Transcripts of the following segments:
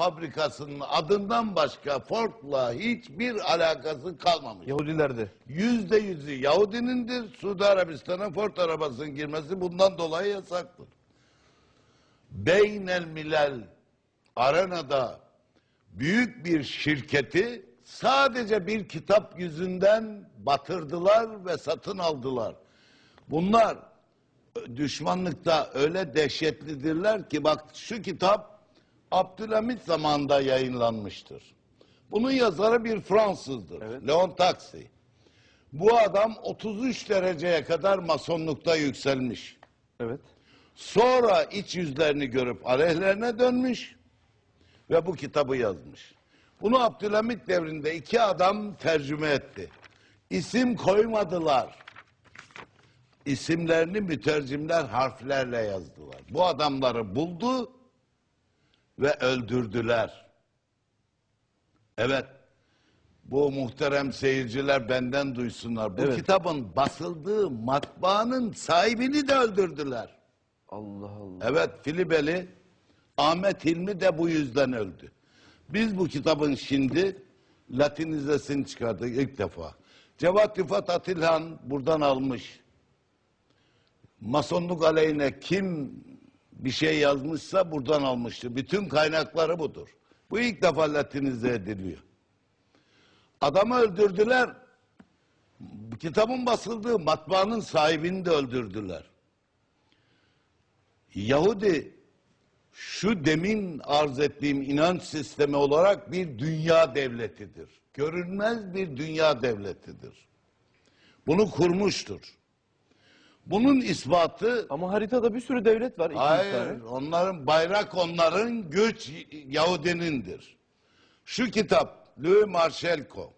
fabrikasının adından başka Ford'la hiçbir alakası kalmamış. Yahudilerde. Yüzde yüzü Yahudinindir. Suudi Arabistan'a Ford arabasının girmesi bundan dolayı yasaktır. Beynel Milal arenada büyük bir şirketi sadece bir kitap yüzünden batırdılar ve satın aldılar. Bunlar düşmanlıkta öyle dehşetlidirler ki bak şu kitap Abdülhamit zamanında yayınlanmıştır. Bunun yazarı bir Fransızdır. Evet. Leon Taxi. Bu adam 33 dereceye kadar masonlukta yükselmiş. Evet. Sonra iç yüzlerini görüp aleyhlerine dönmüş ve bu kitabı yazmış. Bunu Abdülhamit devrinde iki adam tercüme etti. İsim koymadılar. İsimlerini mütercimler harflerle yazdılar. Bu adamları buldu ve öldürdüler. Evet. Bu muhterem seyirciler benden duysunlar. Bu Evet. kitabın basıldığı matbaanın sahibini de öldürdüler. Allah Allah. Evet Filibeli Ahmet Hilmi de bu yüzden öldü. Biz bu kitabın şimdi Latinizesini çıkardık ilk defa. Cevat Rıfat Atilhan buradan almış. Masonluk aleyhine kim bir şey yazmışsa buradan almıştır. Bütün kaynakları budur. Bu ilk defa Latinize ediliyor. Adamı öldürdüler. Kitabın basıldığı matbaanın sahibini de öldürdüler. Yahudi şu demin arz ettiğim inanç sistemi olarak bir dünya devletidir. Görünmez bir dünya devletidir. Bunu kurmuştur. Bunun ispatı Ama haritada bir sürü devlet var. 200 hayır tane. onların bayrak onların güç Yahudinindir. Şu kitap Louis Marchelko.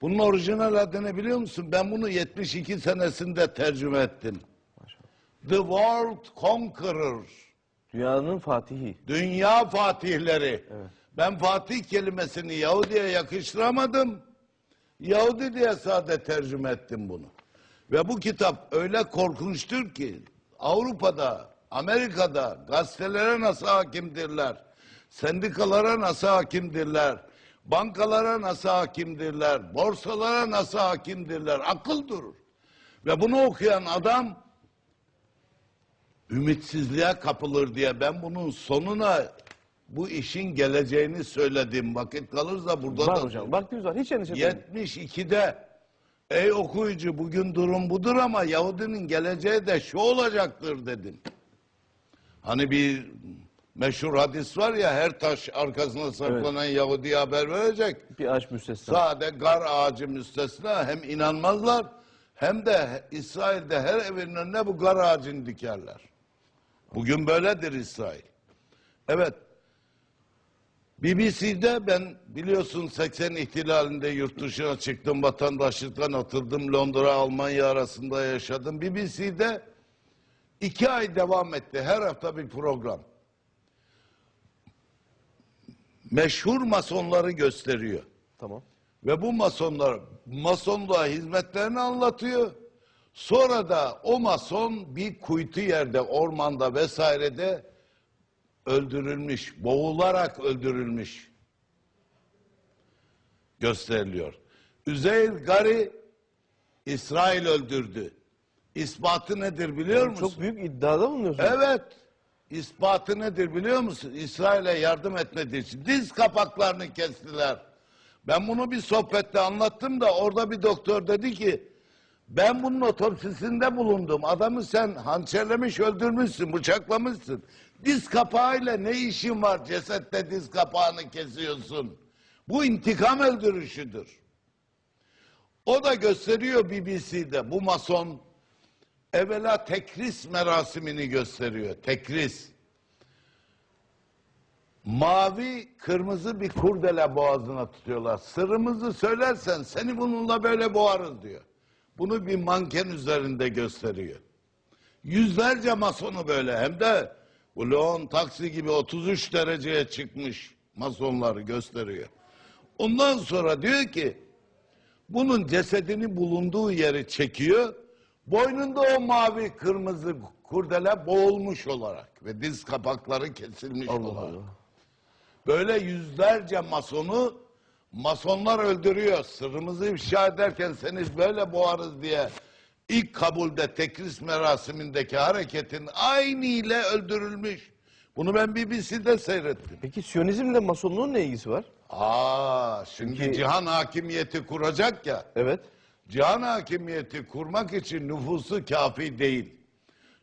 Bunun orijinal adını biliyor musun? Ben bunu 72 senesinde tercüme ettim. The World Conqueror. Dünyanın fatihi. Dünya fatihleri. Ben fatih kelimesini Yahudi'ye yakıştıramadım. Yahudi diye sade tercüme ettim bunu. Ve bu kitap öyle korkunçtur ki Avrupa'da, Amerika'da gazetelere nasıl hakimdirler, sendikalara nasıl hakimdirler, bankalara nasıl hakimdirler, borsalara nasıl hakimdirler, akıl durur. Ve bunu okuyan adam ümitsizliğe kapılır diye ben bunun sonuna bu işin geleceğini söyledim. Vakit kalırsa burada Var da hocam. Vaktimiz var. Hiç endişe etmeyin. 72'de ey okuyucu bugün durum budur ama Yahudinin geleceği de şu olacaktır dedim. Hani bir meşhur hadis var ya her taş arkasına saklanan Yahudi'ye haber verecek. Bir ağaç müstesna. Sade gar ağacı müstesna hem inanmazlar hem de İsrail'de her evin önüne bu gar ağacını dikerler. Bugün böyledir İsrail. Evet. BBC'de ben biliyorsun 80 ihtilalinde yurt dışına çıktım, vatandaşlıktan atıldım, Londra, Almanya arasında yaşadım. BBC'de iki ay devam etti, her hafta bir program. Meşhur masonları gösteriyor. Tamam. Ve bu masonlar masonluğa hizmetlerini anlatıyor. Sonra da o mason bir kuytu yerde, ormanda vesairede öldürülmüş, boğularak öldürülmüş gösteriliyor. Üzeyir Gari İsrail öldürdü. İspatı nedir biliyor musun? Çok büyük iddiada bulunuyorsunuz. Evet. İspatı nedir biliyor musun? İsrail'e yardım etmediği için diz kapaklarını kestiler. Ben bunu bir sohbette anlattım da orada bir doktor dedi ki ben bunun otopsisinde bulundum. Adamı sen hançerlemiş öldürmüşsün, bıçaklamışsın. Diz kapağıyla ne işin var cesette diz kapağını kesiyorsun? Bu intikam öldürüşüdür. O da gösteriyor BBC'de bu mason evvela tekris merasimini gösteriyor. Tekris. Mavi, kırmızı bir kurdele boğazına tutuyorlar. Sırrımızı söylersen seni bununla böyle boğarız diyor. Bunu bir manken üzerinde gösteriyor. Yüzlerce masonu böyle hem de bu Leon taksi gibi 33 dereceye çıkmış masonları gösteriyor. Ondan sonra diyor ki bunun cesedini bulunduğu yeri çekiyor. Boynunda o mavi kırmızı kurdele boğulmuş olarak ve diz kapakları kesilmiş Allah olarak. Allah. Böyle yüzlerce masonu masonlar öldürüyor. Sırrımızı ifşa ederken seni böyle boğarız diye ilk kabulde tekris merasimindeki hareketin aynı ile öldürülmüş. Bunu ben BBC'de seyrettim. Peki Siyonizmle Masonluğun ne ilgisi var? Aa, şimdi Çünkü- cihan hakimiyeti kuracak ya. Evet. Cihan hakimiyeti kurmak için nüfusu kafi değil.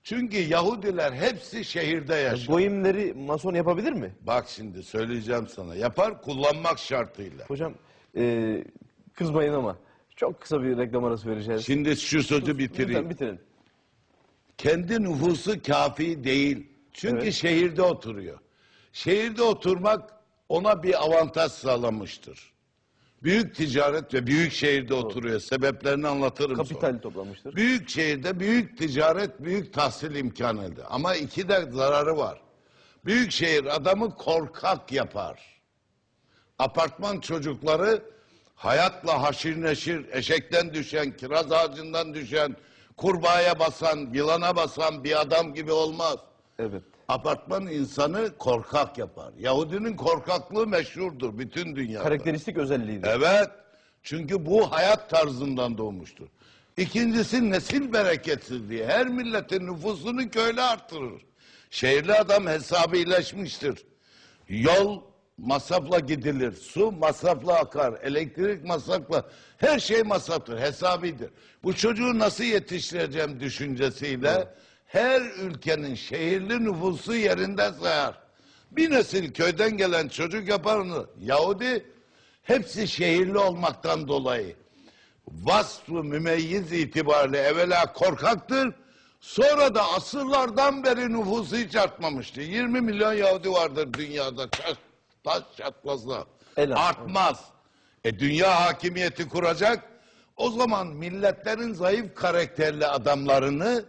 Çünkü Yahudiler hepsi şehirde yaşar. Goyimleri Mason yapabilir mi? Bak şimdi söyleyeceğim sana. Yapar kullanmak şartıyla. Hocam e, kızmayın ama çok kısa bir reklam arası vereceğiz. Şimdi şu sözü bitireyim. Lütfen bitirin. Kendi nüfusu kafi değil. Çünkü Evet. şehirde oturuyor. Şehirde oturmak ona bir avantaj sağlamıştır. Büyük ticaret ve büyük şehirde oturuyor. Sebeplerini anlatırım sonra. Kapital toplamıştır. Büyük şehirde büyük ticaret, büyük tahsil imkanı elde. Ama iki de zararı var. Büyük şehir adamı korkak yapar. Apartman çocukları hayatla haşir neşir, eşekten düşen, kiraz ağacından düşen, kurbağaya basan, yılana basan bir adam gibi olmaz. Evet. Apartman insanı korkak yapar. Yahudinin korkaklığı meşhurdur bütün dünyada. Karakteristik özelliğidir. Evet. Çünkü bu hayat tarzından doğmuştur. İkincisi nesil bereketsizliği. Her milletin nüfusunu köyle artırır. Şehirli adam hesabı iyileşmiştir. Yol masrafla gidilir. Su masrafla akar. Elektrik masrafla. Her şey masraftır. Hesabidir. Bu çocuğu nasıl yetiştireceğim düşüncesiyle her ülkenin şehirli nüfusu yerinde sayar. Bir nesil köyden gelen çocuk yapar onu. Yahudi hepsi şehirli olmaktan dolayı vasfı mümeyyiz itibariyle evvela korkaktır. Sonra da asırlardan beri nüfusu hiç artmamıştır. 20 milyon Yahudi vardır dünyada. Taş, taş Artmaz. E dünya hakimiyeti kuracak. O zaman milletlerin zayıf karakterli adamlarını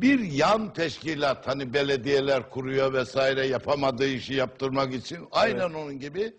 bir yan teşkilat hani belediyeler kuruyor vesaire yapamadığı işi yaptırmak için aynen onun gibi